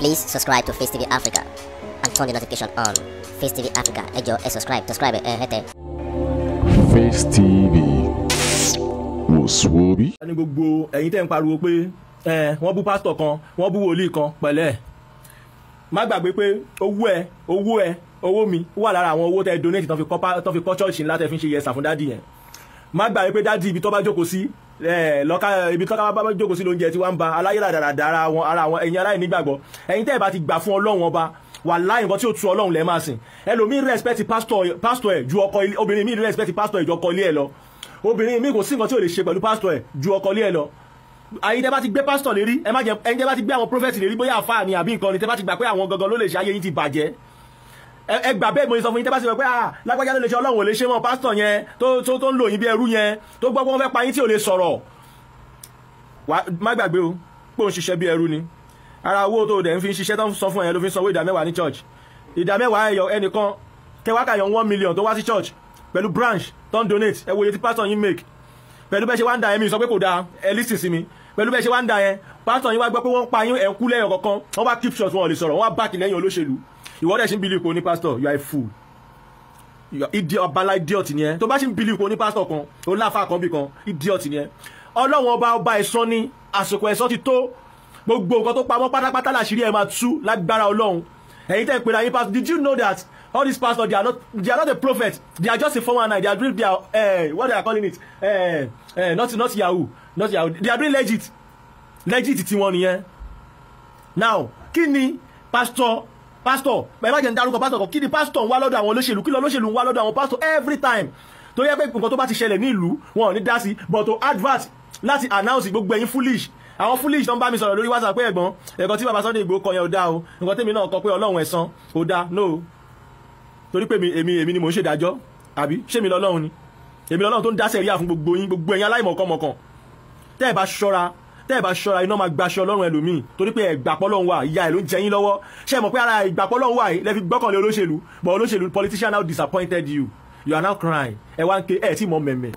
Please subscribe to Face TV Africa and turn the notification on. Face TV Africa, ẹ jọ̀ọ́ ẹ subscribe, subscribe ẹ hẹ́tẹ̀. Face TV wò sùwòbí. ní gbogbo ẹ̀yin tẹ́ ń pariwo pé wọ́n bú pásítọ̀ kan wọ́n bú wòlíì kan pẹ̀lẹ́ má gbàgbé pé owó ẹ owó ẹ owó mi wà lára àwọn owó tẹ́ donate tán fi kọ́ chọ́ọ̀ṣì ńlá tẹ́ fi ń ṣe yẹsà fún dádì yẹn má gbàgbé pé dádì ibi tó bá jókòó sí ẹ lọ́ka ibi tó bá jókòó sí lóúnjẹ tí wọ́n ń ba aláyé làdàràdà ara wọn ara wọn ẹ̀yin aláìní gbàgbọ́ ẹ̀yin tẹ́ ẹ̀ bá ti gbà fún ọlọ́run ọba wà láì nǹkan tí ó tu ọlọ́run lẹ́ẹ̀ máa sìn. Ẹlòmíín respect pastor ẹ̀ ju ọkọ ilé obìnrin mi respect pastor ẹ̀ ju ọkọ ilé ẹ̀ lọ. Obìnrin mi kò sí nǹkan tí ò lè ṣe pẹ̀lú pastor ẹ̀ ju ọkọ ilé ẹ̀ lọ. Àyìn tẹ́ bá ti gbé pastor lérí ẹ má jẹ ẹ̀yin tẹ́ bá ti gbé àwọn prophet lérí bóyá àfáà ni àbí nǹkan ni tẹ́ bá ti gbà pé àwọn gangan ló lè ṣe ayé yín ti bàjẹ́ ẹ ẹ bẹ́ẹ̀ mo sọ fún yín tẹ́ bá ti sọ pé ah lágbájá ló lè ṣe ọlọ́run ò lè ṣe mọ́ pastor yẹn tó tó tó ń lò yín bí ẹrú yẹn tó gbọ́ fẹ́ pa yín tí ò lè sọ̀rọ̀. Má gbàgbé o pé òun ṣiṣẹ́ bí ẹrú ni. Ara owó tó dẹ̀ ń fi ṣiṣẹ́ tó ń sọ fún ẹ̀ ló fi sanwó ìdá mẹ́wàá ní church. Ìdá mẹ́wàá ẹ̀yọ ẹnìkan kẹwàá yan one million tó wá sí church pẹ̀lú branch tó ń donate ẹ wo iye tí pastor yín make. Pẹ̀lú bẹ́ẹ̀ ṣe wá ń da ẹ̀mí sọ pé kò dáa ẹ lísì sí mi. Pẹ̀lú bẹ́ẹ̀ ṣe wá ń da yẹn pastor yín wá gbọ́ pé wọ́n pa yín ẹ̀ ń kú lẹ́yọ̀ kọ̀ọ̀kan wọ́n bá keep short wọn ò lè sọ̀rọ̀ wọ́n wá back lẹ́yìn olóṣèlú ìwọ́dẹ̀ ṣe ń believe kò ní pastor? You are a fool. You are idiot ni ẹ. Tó bá ṣe ń believe kò ní pastor kan ó láfa kan bí kan idiot ni ẹ. Ọlọ́run ọba ọba ẹ̀sán ní àsìkò ẹ̀sán ti tó. Gbogbo nǹkan tó pamọ́ pátápátá làṣírí ẹ̀ máa tú lágbára ọlọ́run. Ẹ̀yin tẹ́ pè láyé pastor did you know that all these pastors they are not they are not a prophet? They are just a former nine they are doing their uh, what they are calling it? Uh, uh, not not yahoo not yahoo. They are doing legit. Legit tiwọn nìyẹn now kí ni pastor pastor ẹ má jẹ́ ń dárúkọ pastor kan. Kí ni pastor ń wá lọ́dọ̀ àwọn olóṣèlú? Kí ni olóṣèlú ń wá lọ́dọ̀ àwọn pastor every time? Tó yẹ pé nǹkan tó bá ti ṣẹlẹ̀ ní ìlú wọn ò ní dá sí but to advert láti announce gbogbo ẹ̀yin foolish. Àwọn foolish tó ń bá mi sọ̀rọ̀ lórí whatsapp pé ẹ̀gbọ́n ẹ̀kọ́ tí baba Sunday Igboho kọ yẹn ò dá o. Nǹkan tèmi náà kọ pé ọlọ́run ẹ̀san ò dá no. Torí pé èmi èmi ni mò ń ṣèdájọ́ àbí? Ṣé mi lọ́lọ́run ni? Èmi lọ́lọ́run tó ń dá sẹ̀ríà fún gbogbo yín gbogbo ẹ̀yin aláìmọ̀kànmọ̀kàn tẹ́ ẹ̀ bá ṣọ́ra tẹ́ ẹ̀ bá ṣọ́ra iná máa gbaṣọ ọlọ́run ẹlòmíì. Torí pé ẹ̀gbàpọ̀ lọ́run wà ìyá ẹ̀ ló ń jẹ yín lọ́wọ́. Ṣé ẹ mọ̀ pé ara ìgbàpọ̀ lọ́run wà yìí lẹ́fi gbọ́kànlé olóṣèlú. But olóṣèlú politician now disappointed you. You are now crying. Ẹ wá ń ké ẹ tí mọ mẹ̀mẹ̀.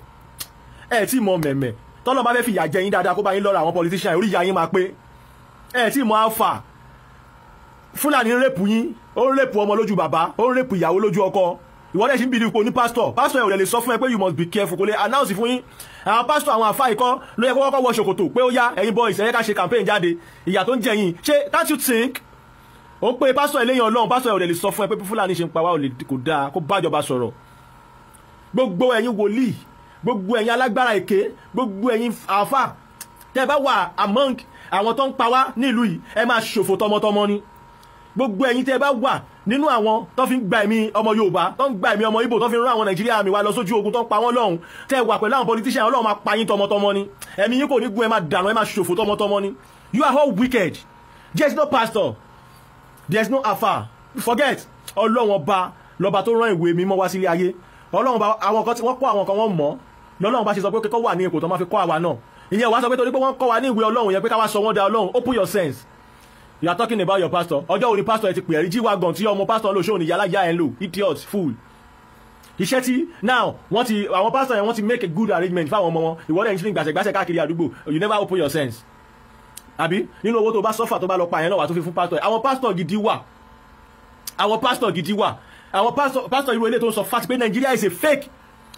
Ẹ tí mọ mẹ̀mẹ̀. Tọ́lọ́ bá fẹ́ fi ìyà jẹ yín dáadáa kó bá yín lọ́ra àwọn politician orí ìyá yín máa pé. Ẹ tí alpha. Fúlàní ń rèpù yín. Ó ń rèpù ọmọ lójú bàbá. Ó ń ìwọ́dẹ̀ sí ń bìrì ipò ní pásítọ̀ pásítọ̀ ẹ̀ ò lè sọ fún ẹ pé you must be careful. Kò lè announce fún yín. Àwọn pásítọ̀ àwọn àfa ikọ́ ló yẹ kó kọ́kọ́ wọ ṣòkòtò pé ó yá ẹ̀yin boys ẹ̀yẹ́ ká ṣe campaign jáde. Ìyà tó ń jẹ yín. Ṣé can't you think? Ó pé pásítọ̀ ẹ̀ lẹ́yìn ọlọ́run. Pásítọ̀ ẹ̀ ò lè sọ fún ẹ pé fúlàní ṣe ń pa wá kò dáa kó bájọba sọ̀rọ̀. Gbogbo ẹ̀yin wòlíì gbogbo ẹ̀yin alágbára èké gbogbo ẹ̀yin àáfà tẹ́ bá wà among àwọn tó ń pa wá nílùú yìí ẹ máa ṣòfò tọmọtọmọ ni. Gbogbo ẹ̀yin tẹ́ bá wà nínú àwọn tó fi ń gba ẹ̀mí ọmọ yorùbá tó ń gba ẹ̀mí ọmọ ibo tó fi ń rán àwọn nàìjíríà mi wá lọ sójú ogun tó ń pa wọ́n lọ́hùn tẹ́ wà pẹ̀lú àwọn politician ọlọ́run máa pa yín tọmọtọmọ ni. Ẹ̀mí yín kò ní gun ẹ máa dànù ẹ máa ṣòfò tọmọtọmọ ni. You are all wicked. There is no pastor. There is no afa forget. Ọlọ́run ọba lọ́ba tó rán ìwé mímọ́ wá sílé ayé. Ọlọ́run ọba àwọn kan tí wọ́n kọ́ àwọn kan wọ́n mọ̀. Lọ́lọ́run bá ṣe sọ pé kẹ́kọ́ wà ní ipò tó máa fi kọ́ àwa náà. Ìyẹn wàá sọ pé torí pé wọ́n kọ́ wa ní ìwé ọlọ́run yẹn pé káwá sọ wọ́n da ọlọ́run. Open your sense you are talking about your pastor. Ọjọ́ òní pastor ẹ ti pè é rí jíwá gan tí ọmọ pastor lò ṣóò ní yàrá yá ẹ ń lò idiot fool. Iṣẹ́ tí now wọ́n ti àwọn pastor yẹn wọ́n ti make a good arrangement fáwọn ọmọ wọn. Ìwọ́dẹ̀ ń ṣe gbàṣẹgbàṣẹ káàkiri àdúgbò. You never open your sense. Àbí? Nínú owó tó bá sọ́fà tó bá lọ pa yẹn náà wà tó fi fún pastor àwọn pastor gidi wà. Àwọn pastor gidi wà. Àwọn pastor pastor irú ilé tó ń sọ fact pé Nigeria is a fake.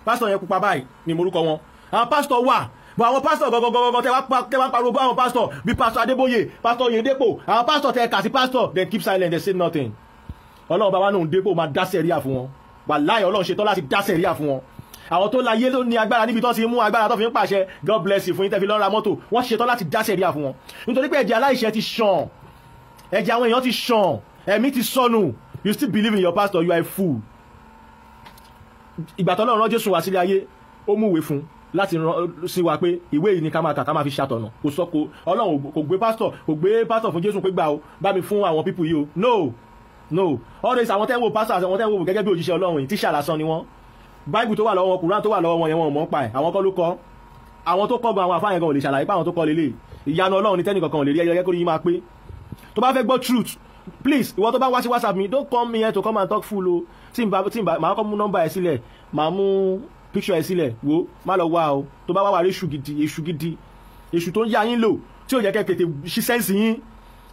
Pastor yẹn pupa báyìí ni morúkọ wọn. Àwọn pastor wà bọ àwọn pastor gọgọgọgọ tẹ wá pariwo bá àwọn pastor bí pastor Adébóyè pastor Oyedepo àwọn pastor tẹ kà sí pastor then keep silent they say nothing. Ọlọ́run bá wà nù dépò máa dá sẹríà fún wọn. Wàláhì Ọlọ́run ṣetán láti dá sẹríà fún wọn. Àwọn tó láyé ló ní agbára níbi tó ti mú agbára tó fi ń pàṣẹ God bless you fún yín tẹ́ fi lọ́ra mọ́tò. Wọ́n ṣetán láti dá sẹríà fún wọn. Nítorí pé ẹ̀jẹ̀ aláìṣẹ̀ ti ṣàn. Ẹ̀jẹ̀ àwọn èèyàn ti ṣàn. Ẹ̀mí ti sọnù. You still believe in your pastor you are a fool. Ìgbà tọ́lọ́run rán Jésù wá sílé ayé ó mú ìwé fún láti rán sí wa pé ìwé yìí ni ká máa kà ká máa fi ṣàtọ̀nà. Kò sọ kò ọlọ́run kò gbé pásítọ̀ kò gbé pásítọ̀ fún Jésù pé gbà ó bá mi fún àwọn pípù yìí o. No no. This àwọn tẹ́ ń wo pásítọ̀ àwọn tẹ́ ń wo gẹ́gẹ́ bí òjíṣẹ́ ọlọ́run yìí tíṣà lásán ni wọ́n. Báìbù tó wà lọ́wọ́ wọn kùrán tó wà lọ́wọ́ wọn yẹn wọn ò mọ̀ ń pa ẹ̀. Àwọn kọ́ ló kọ́. Àwọn tó kọ́ gan àwọn àfáàyàn gan ò lè ṣàlàyé pé àwọn tó kọ́ lélẹ̀. Ìyanu ọlọ́run ni tẹ́nìkankan ò lè rí ẹyẹ kórìí máa pé. Tó bá fẹ́ gbọ́ truth please ìwọ tó bá wá sí whatsapp mi don't come here to come and talk full o. Tí n bá tí n bá màá kọ́ mú nọ́mbà ẹ̀ sílẹ̀. Màá mú picture ẹ̀ sílẹ̀ wo má lọ wá o. Tó bá wá wà rí èṣù gidi èṣù gidi èṣù tó ń yá yín lò tí ò yẹ kẹ́ tètè ṣí sẹ́ǹsì yín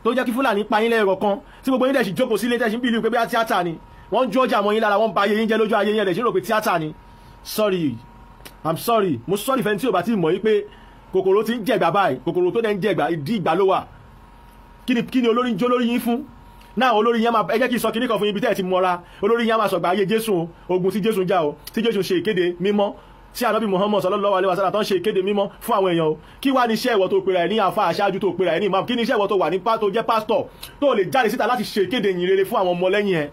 tó jẹ́ kí fúlàní pa yín lẹ́yọ̀ kan tí gbogbo yín dẹ̀ sì jókòó sílé tẹ̀ sí bìlú pé a tíátà ni. Wọ́n ń ju ọjà mọ́ yín lára wọ́n ń ba ayé yín jẹ́ lójú ayé yín ẹ̀ lè ṣe rò pé tíátà ni. Sorry i'm sorry. Mo sorry fẹ́ni tí ò bá ti mọ̀ yí pé kòkòrò ti ń jẹ̀gbà báyìí kòkòrò tó dẹ̀ ń jẹ̀gbà ìdí ìgbà ló wà. Kí ni ń jó lórí yín fún náà olórí yẹn máa ẹ jẹ́ kí n sọ kíní kan fún yín bí tẹ́ ẹ ti mọ́ra. Olórí yẹn máa sọ̀gbà ayé jésù ogun tí jésù jà o. Tí jésù ṣe ìkéde mímọ́. Tí ànábì muhammad sallallahu alaihi wasallam tó ń ṣe ìkéde mímọ́ fún àwọn èèyàn o. Kí wá ní iṣẹ́ ìwọ tó pera ẹ̀ ní àfa aṣáájú tó pera ẹ̀ ní imam kí ní iṣẹ́ ìwọ tó wà ní pá tó jẹ́ pásítọ̀ tó lè jáde síta láti ṣe ìkéde yìn rere fún àwọn ọmọlẹ́yìn ẹ̀?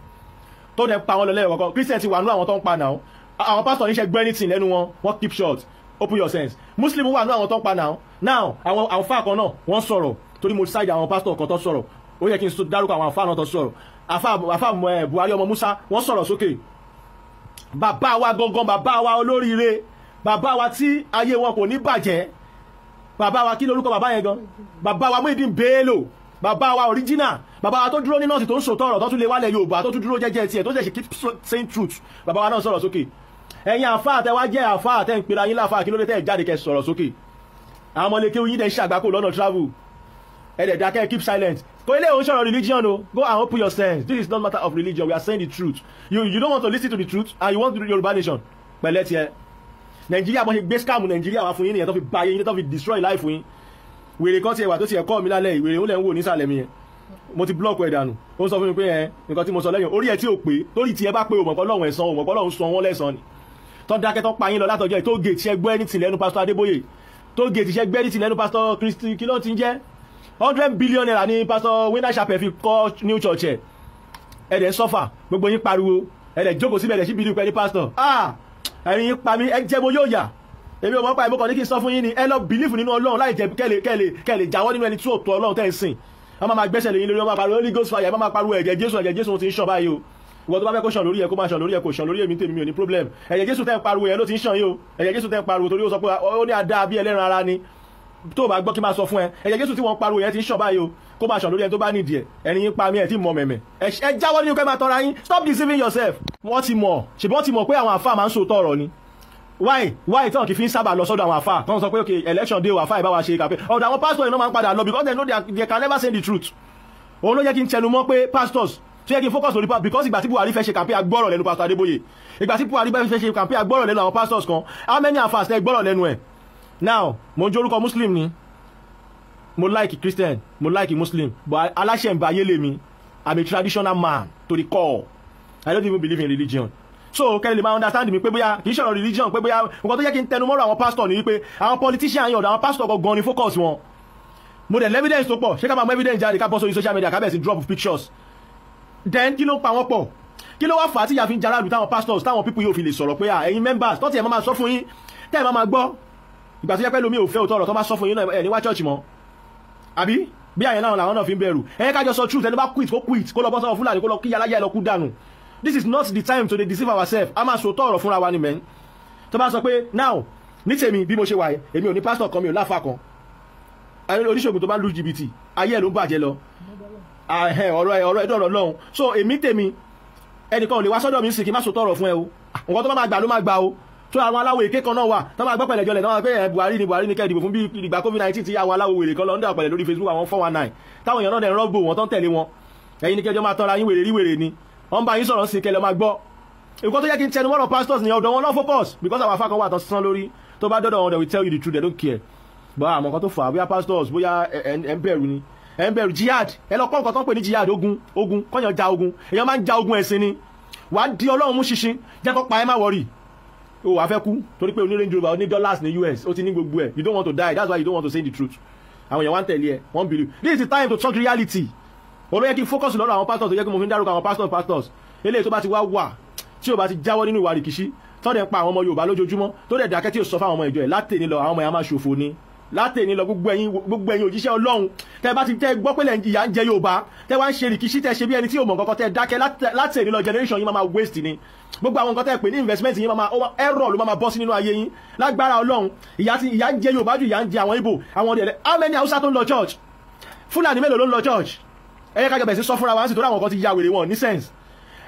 Tó dẹ̀ pa wọn lọ lẹ́yìn kọ̀ọ̀kan christian ti wà nínú àwọn tó ń pa náà àwọn pásítọ̀ yìí ṣe gbẹ́ anything lẹ́nu wọn. Wọ́n keep short. Open your sense. Muslim wà nínú àwọn tó ń pa náà now àwọn àwọn fáà kan náà wọ́n sọ̀rọ̀. Torí mo ṣáìdì àwọn pásítọ̀ kan tó sọ̀rọ̀ ó yẹ kí n dárúkọ àwọn àfáà náà tó sọ̀rọ̀. Àfáà ẹ̀ buhari ọmọ musa wọ́n sọ̀rọ̀ sókè. Bàbá wa gangan bàbá wa olóríire bàbá wa tí ayé wọn kò ní bàjẹ́. Bàbá wa kí lórúkọ bàbá yẹn gan? Bàbá wa Muyideen Bello bàbá wa original bàbá wa tó dúró ní nọ́ọ̀sì tó ń sòtọ́ ọ̀rọ̀ tó tún lè wálẹ̀ Yorùbá tó tún dúró jẹ́jẹ́ tiẹ̀ tó jẹ́ keep saying truth. Bàbá wa náà sọ̀rọ̀ sókè. Ẹ̀yin àfáà tẹ wá jẹ́ àfáà tẹ́ ń pera yín láfáà kí ló dé tẹ́ jáde kẹ́ sọ̀rọ̀ sókè? Àwọn ọmọlẹ́kẹ́ yín dẹ̀ ṣàgbákò lọ́nà travel ẹ̀dẹ̀ dákẹ́ keep silent. Kò ilé òun sọ̀rọ̀ religion o. Go and open your sense. This is not matter of religion. We are saying the truth. You you don't want to listen to the truth and you want to do Yorùbá nation. Pẹ̀lẹ́ tiẹ̀. Nàìjíríà bọ́n ṣe gbé scam nàìjíríà wá fún yín nìyẹn tó fi ba yín tó fi destroy life yín. Wèrè kan tiẹ̀ wà tó tiẹ̀ kọ́ mi lálẹ́ yìí wèrè ó lẹ̀ ń wò nísàlẹ̀ mi yẹn. Mo ti block ẹ̀ dànù. Ó sọ fún mi pé ẹ nǹkan tí mo sọ lẹ́yìn. Orí ẹ̀ tí ò pé torí tiẹ̀ bá pé o mọ̀pọ̀ lọ́hùn ẹ̀sán o mọ̀pọ̀ lọ́hùn sọ wọ́n lẹ́sàn ni. Tó dákẹ́ tó pa yín lọ látọjọ́ yìí tó gèètì ẹgbẹ́ ní tìlẹ́nu pásítọ̀ adébóyè. Tó gèètì ẹgbẹ́ ní tìlẹ́nu pásítọ̀ kristi kí ló ti ń jẹ́ hundred billion naira ní pásítọ̀ winner chapel fi kọ́ new church ẹ̀. Ẹ̀dẹ̀ ń sọ́fà gbogbo yín pariwo. Ẹ̀dẹ̀ jókòó síbẹ̀ ẹ̀dẹ̀ sí bídú pẹ̀lú pásítọ̀ ah! Ẹ̀yin yín pa mí ẹ jẹ́ mo yóò yà. Èmi ò mọ̀ pa ìmọ̀kàn ní kí n sọ fún yín ni ẹ lọ bìlífù nínú ọlọ́run láì jẹ́ kẹ́lẹ̀ kẹ́lẹ̀ kẹ́lẹ̀ jáwọ́ nínú ẹni tí ò tó ọlọ́run tẹ́ ń sìn. Wọ́n máa gbẹ́sẹ̀ lẹ́yìn lórí máa pariwo holy ghost fire wọ́n máa pariwo ẹ̀jẹ̀ jésù ẹ̀jẹ̀ jésù ti ń ṣàn báyìí o. Ìwọ tó bá fẹ́ kó ṣàn lórí ẹ̀ kó máa ṣàn lórí ẹ̀ kó ṣàn lórí èmi tèmi mi ò ní problem. Ẹ̀jẹ̀ jésù tẹ́ ń pariwo yẹn ló ti ń ṣàn yìí o. Ẹ̀jẹ̀ jésù tẹ́ ń pariwo torí ó sọ pé ó ní adá bí ẹlẹ́ran ara ni tó o bá gbọ́ kí n máa sọ fún ẹ. Ẹ̀jẹ̀ jésù tí wọ́n pariwo yẹn ti ń ṣàn báyìí o. Kó máa ṣàn lórí ẹ tó bá nídìí ẹ. Ẹni yín pa mí ẹ tí mọ mẹ̀mẹ̀. Ẹ jáwọ́ nínú kẹ́ máa tọ́ra yín. Stop deceiving yourself. Wọ́n ti mọ̀. Ṣùgbọ́n wọ́n ti mọ̀ pé àwọn àfáà máa ń sòótọ́ ọ̀rọ̀ ni. Why? Why wọn kì í fi ń sábà lọ sọ́dọ̀ àwọn àfáà? Wọ́n sọ pé okay election day àfáà ìbáwa ṣe kàpé ọ̀dọ̀ àwọn pastors yìí náà máa ń padà lọ because they know they, they can never say the truth. Òun ló yẹ kí n tẹnu mọ́ pé pastors tó yẹ kí n focus lórí pa because ìgbà tí Buhari fẹ́ ṣe kàmpé agbọ́rọ̀ lẹ́nu pastor Adébóyè. Ìgbà tí Buhari fẹ́ ṣe kàmpé agbọ́rọ̀ lẹ́nu àwọn pastors kan. How many àfáà ṣe gbọ́rọ̀ lẹ́nu ẹ̀ now mo ń jórúkọ muslim ni. Mo like christian mo like muslim but aláṣẹ ìbáyé lèmi i'm a traditional man to the core. I don't even believe in religion. So kẹ́lẹ́ lè máa understand mi pé bóyá kì í ṣọ̀rọ̀ religion pé bóyá nǹkan tó yẹ kí n tẹnu mọ́rọ̀ àwọn pastor ni wípé àwọn politician yẹn ọ̀dọ̀ àwọn pastor gangan ni focus wọn. Mo dẹ̀ evidence tó pọ̀. Ṣé ká máa mú evidence jáde ká bọ́ sórí social media ká bẹ̀rẹ̀ sí drop pictures? Then kí ló pa wọ́n pọ̀? Kí ló wá fà á tí ìyá fi ń jara lù táwọn pastors táwọn people yóò fi lè sọ̀rọ̀ pé ẹ̀yin members tọ́tí ẹ̀ máa sọ fún yín tẹ́ ẹ̀ máa gbọ́ ìgbà tó yẹ pé lómi ò fẹ́ òótọ́ ọ̀rọ̀ tó bá sọ fún yín ẹ̀ ní wá church mọ́. Àbí? Bí àyẹ̀ náà làwọn náà fi ń bẹ̀rù. Ẹ̀yẹ́ kájọ sọ truth ẹni bá quit kó quit kó lọ bọ́ sọ́wọ́ fúlàní kó lọ kí aláyẹ̀ lọ kú dànù. This is not the time to dey deceive ourselves. A máa sòótọ́ ọ̀rọ̀ fúnra wa ni mẹ́ tó bá sọ pé now ní tèmi bí mo ṣe wà èmi ò ní pastor kan mi ò láfa kan. Oníṣègùn tó bá lu jìbìtì ayé ẹ̀ ló ń bàjẹ́ lọ. Ọ̀rọ̀ ọ̀rọ̀ ẹ̀ dọ̀rọ̀ lọ́hùn. So èmi tèmi ẹnìkan ò lè wá sọ́dọ̀ mi sì kí má sòótọ́ ọ̀rọ̀ fún ẹ o. Nǹkan tó bá máa gbà ló máa gbà o tó àwọn aláwọ̀ èké kan náà wà tó máa gbọ́ pẹ̀lẹ́ jọlẹ̀ náà pé ẹ̀ Buhari ni Buhari ni kẹ́ fún bí ìgbà COVID-19 ti àwọn aláwọ̀ wèrè kan lọ ń dà pẹ̀lẹ́ lórí Facebook àwọn 419 táwọn èèyàn náà dẹ̀ ń rọ́gbò wọn tó tẹ̀lé wọn. Ẹ̀yin ni kẹjọ máa tọ́ra yín wèrè rí wèrè ni. Wọ́n bá yín sọ̀rọ̀ sí kẹlẹ́ máa gbọ́. Nǹkan tó yẹ kí n tẹnu mọ́rọ̀ pastors ni ọ̀dọ̀ wọn náà focus because àwọn afákan wà tó sán lórí. Tó bá dọ́dọ̀ wọn they will tell you the truth they don't care. Bọ́ àmọ́ nǹkan tó fà á bóyá pastors bóyá ẹ̀ ni. Ẹ̀ jihad. Ẹ lọ kọ́ nǹkan tó pè ní jihad ogun ogun kọ́yàn ja ogun. Èèyàn máa ń ja ogun ẹ̀sìn ni. Wàá di ọlọ́run mú ṣinṣin. Jẹ́ kó pa ẹ́ má wọ̀rì o wàá fẹ́ kú. Torí pé oní range rover oní dollars ní US ó ti ní gbogbo ẹ̀. You don't want to die. That's why you don't want to say the truth. Àwọn èèyàn wá ń tẹ̀lé ẹ wọ́n believe. This is the time to talk reality. Olóyè yẹ kí focus lọ́rọ̀ àwọn pastors tó yẹ kí mo fi ń dárúkọ àwọn pastors pastors. Eléyìí tó bá ti wá wà tí o bá ti jáwọ́ nínú ìwà rìkíṣí tó dẹ̀ ń pa àwọn ọmọ Yorùbá lójoojúmọ́ tó dẹ̀ dákẹ́ tí o sọ fún àwọn ọmọ ìjọ ẹ̀ látẹ̀ nílọ àwọn ọmọ yẹn máa ṣòfò ni látẹ̀ nílọ gbogbo ẹ̀yin gbogbo ẹ̀yin òjíṣẹ́ Ọlọ́run. Tẹ́ bá ti tẹ́ gbọ́ pé ìyà ń jẹ Yorùbá tẹ́ wá ń ṣe rìkíṣí tẹ́ ṣe bí ẹni tí o mọ̀ nǹkan tẹ́ dákẹ́ látẹ̀ nílọ generation yín máa máa waste ni. Gbogbo àwọn nǹkan tẹ́ pè ní investment yín máa error ló máa bọ́ sí nínú ayé yín. Lágbára Ọlọ́run ìyà ti ìyà ń jẹ Yorùbá ju ìyà ń jẹ àwọn Ìgbò àwọn ọdẹ how many Hausa tó ń lọ church? Fúlàní mélòó ló ń lọ church? Ẹ yẹ ká jọbẹ̀ sí sọ fúnra wa sí torí àwọn kan ti ya wèrè wọn ní sense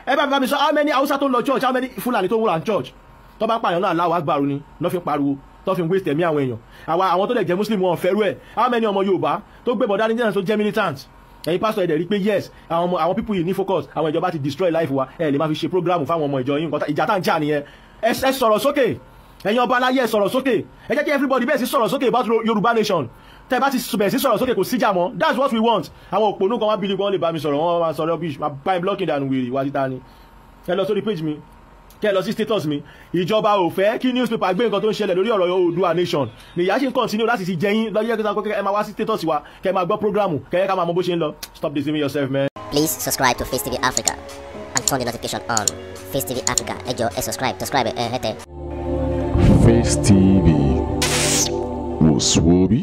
ẹ bá mi sọ how many Hausa tó ń lọ church? How many Fúlàní tó ń wúra church? Tó bá pààyàn náà aláwọ̀ agbáru ni lọ́ fi pariwo tó fi ń waste ẹ̀mí àwọn èèyàn. Àwa àwọn tó lè jẹ́ muslim wọn fẹ́rú ẹ̀. How many ọmọ yorùbá tó gbé bọ̀dá níjẹ́ tó jẹ́ militant? Ẹ̀yin pásítọ̀ ẹ̀dẹ̀ rí pé yes àwọn ọmọ àwọn people yìí ní focus. Àwọn ìjọba ti destroy life wa. Ẹ̀ lè máa fi ṣe program fáwọn ọmọ ìjọ yín. Nǹkan ìjà tá ń jà nìyẹn. Ẹ sọ̀rọ̀ sókè. Ẹ̀yin ọba aláyé ẹ sọ̀rọ̀ sókè. Ẹ jẹ́ kí everybody bẹ́ẹ̀ sí sọ̀rọ̀ sókè about Yorùbá nation. Tẹ́ bá ti bẹ̀rẹ̀ sí sọ̀rọ̀ sókè kò síjà mọ́. That's what we want. Àwọn òpònú kan wá bíi wọn lè bá mi sọ̀rọ̀. Wọn máa sọ̀rọ̀ bí máa bá mi blocking dànù wèrè wá títa ni. Ẹ lọ sórí page mi kẹ́ lọ sí status mi ìjọba ò fẹ́ kí newspaper gbé nǹkan tó ń ṣẹlẹ̀ lórí ọ̀rọ̀ Oòduà nation nìyá ṣe ń continue láti ti jẹyìn lọ́yẹ́ kí ẹ máa wá sí status wa kẹ́ ẹ máa gbọ́ program kẹ́ ẹ ká máa mọ bó ṣe ń lọ stop deceiving yourself man. Please subscribe to Face TV Africa and turn the notification on. Face TV Africa, ẹ jọ̀ọ́ ẹ subscribe, subscribe ẹ hẹ́tẹ̀. Face TV was Swoby.